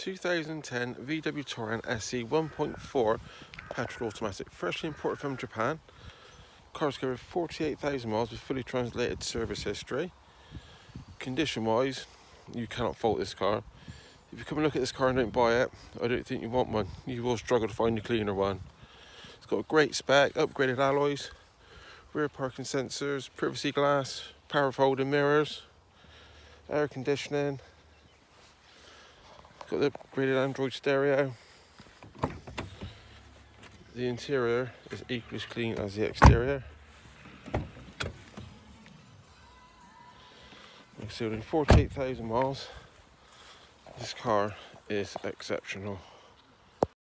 2010 VW Touran SE 1.4 petrol automatic, freshly imported from Japan. Car's covered 48,000 miles with fully translated service history. Condition wise, you cannot fault this car. If you come and look at this car and don't buy it, I don't think you want one. You will struggle to find a cleaner one. It's got a great spec, upgraded alloys, rear parking sensors, privacy glass, power folding mirrors, air conditioning, got the upgraded Android stereo. The interior is equally as clean as the exterior. Said, 48,000 miles. This car is exceptional.